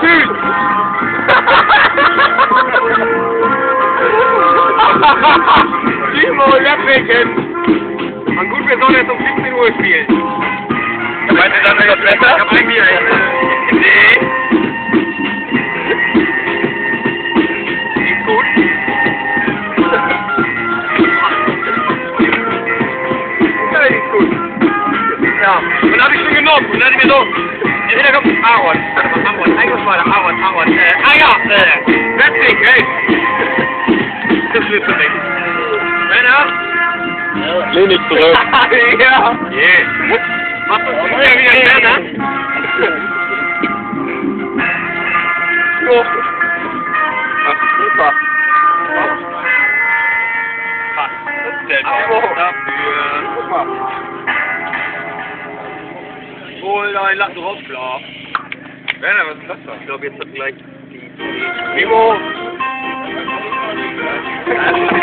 ty! Timo, ja przejdziemy! Mam kurczę zone, to wszyscy łośpie. Będę dalej, ja będę? Ja będę. Ja, und dann hab ich schon genommen. Und dann mir so, im Hinterkopf, Aaron. Aaron, war der Aaron, Aaron. Äh, ah ja, äh, Webding, hey. Das wird für mich. Männer? Lehn dich zurück. ja. Yeah. Machst du es wieder wieder gerne? Jo. Ach, super. Applaus dafür. Super. Hol dein Latten raus, klar. Werner, was ist das da? Ich glaube, jetzt hat gleich die... Timo.